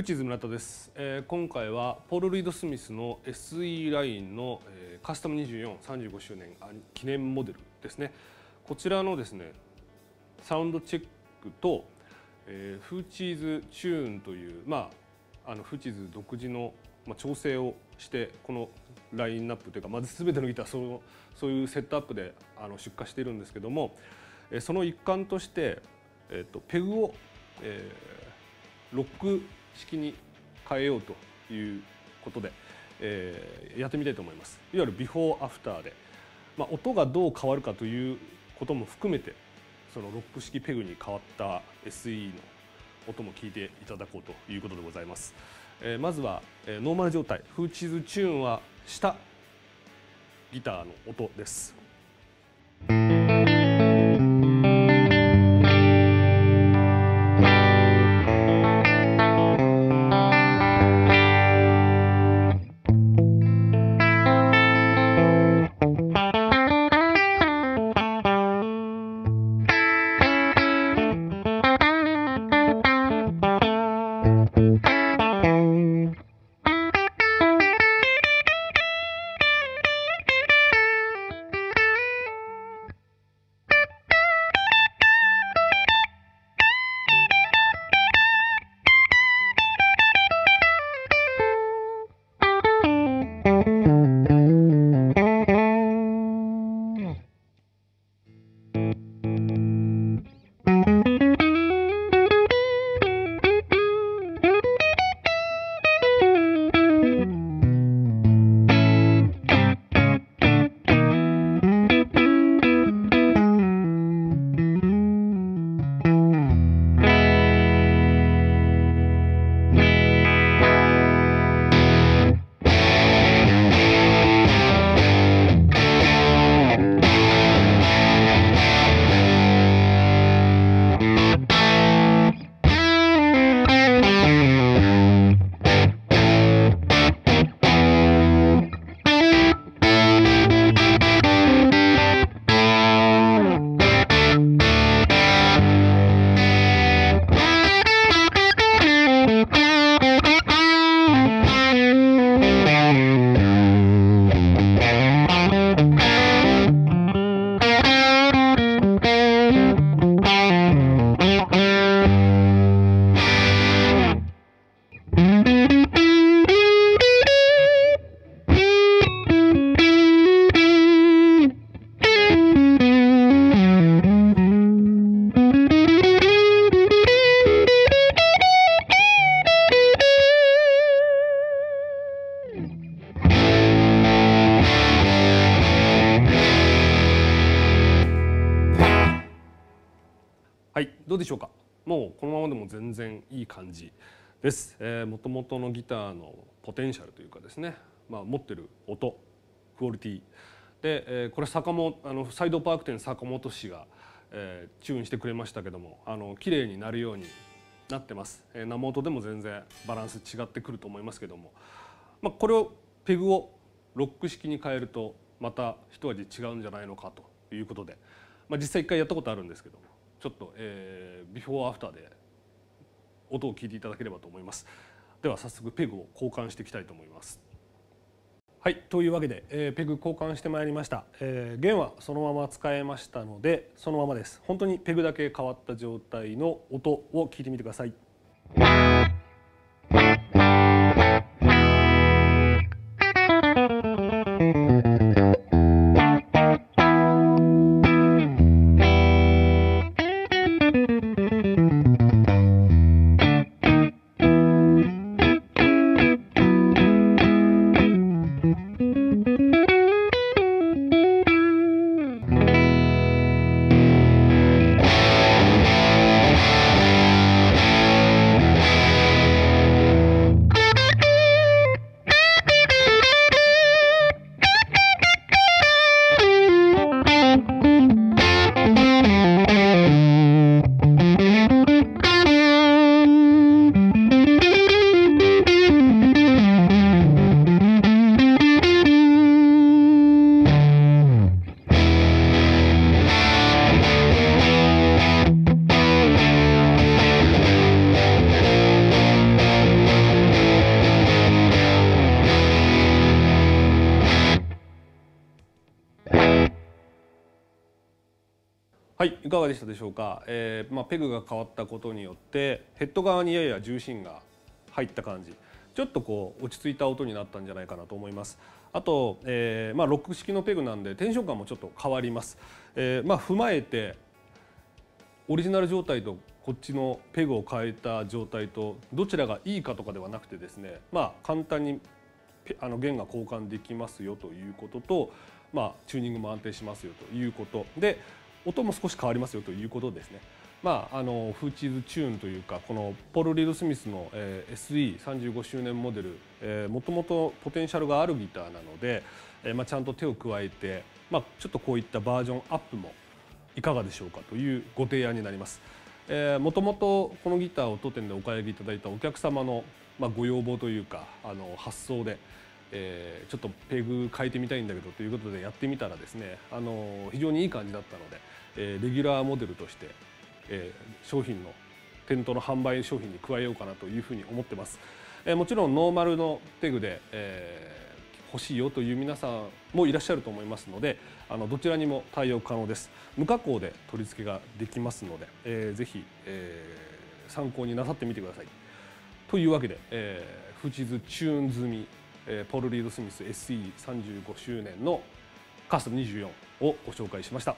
フーチーズ村田です、えー、今回はポール・リード・スミスの SE ラインの、えー、カスタム24 35周年記念モデルですね。こちらのですねサウンドチェックと、えー、フーチーズチューンというまああのフーチーズ独自の、まあ、調整をしてこのラインナップというかまず全てのギターそのそういうセットアップであの出荷しているんですけども、えー、その一環として、えーと、ペグを、えー、ロック式に変えようということで、えー、やってみたいと思います。いわゆるビフォーアフターで、まあ、音がどう変わるかということも含めてそのロック式ペグに変わった SE の音も聞いていただこうということでございます、えー、まずは、えー、ノーマル状態。フーチーズチューンは下。ギターの音です。噔はいどうでしょうか？もうこのままでも全然いい感じです、えー、元々のギターのポテンシャルというかですね、まあ、持ってる音クオリティ。で、えー、これ坂本あのサイドパーク店坂本氏が、えー、チューンしてくれましたけどもあの綺麗になるようになってます、えー、生音でも全然バランス違ってくると思いますけども、まあ、これをペグをロック式に変えるとまた一味違うんじゃないのかということで、まあ、実際一回やったことあるんですけども。ちょっと、えー、ビフォーアフターで音を聞いていただければと思います。では早速ペグを交換していきたいと思います。はいというわけで、えー、ペグ交換してまいりました、えー、弦はそのまま使えましたのでそのままです。本当にペグだけ変わった状態の音を聞いてみてください。はいいかがでしたでしょうか、えーまあ、ペグが変わったことによってヘッド側にやや重心が入った感じ。ちょっとこう落ち着いた音になったんじゃないかなと思います。あと、えーまあ、ロック式のペグなんでテンション感もちょっと変わります、えーまあ、踏まえてオリジナル状態とこっちのペグを変えた状態とどちらがいいかとかではなくてですねまあ簡単にあの弦が交換できますよということと、まあ、チューニングも安定しますよということ。で音も少し変わりますよということですね。まあ、あのフーチーズチューンというかこのポール・リード・スミスの、えー、SE35 周年モデル、えー、もともとポテンシャルがあるギターなので、えーまあ、ちゃんと手を加えて、まあ、ちょっとこういったバージョンアップもいかがでしょうかというご提案になります。えー、もともとこのギターを当店でお買い上げいただいたお客様の、まあ、ご要望というかあの発想で、えー、ちょっとペグ変えてみたいんだけどということでやってみたらですねあの非常にいい感じだったので、えー、レギュラーモデルとして、えー、商品の店頭の販売商品に加えようかなというふうに思ってます。えー、もちろんノーマルのペグで、えー、欲しいよという皆さんもいらっしゃると思いますのであのどちらにも対応可能です無加工で取り付けができますので、えー、ぜひ、えー、参考になさってみてくださいというわけで、えー、フチズチューン済み、えー、ポール・リード・スミス SE35 周年のカスタム24をご紹介しました。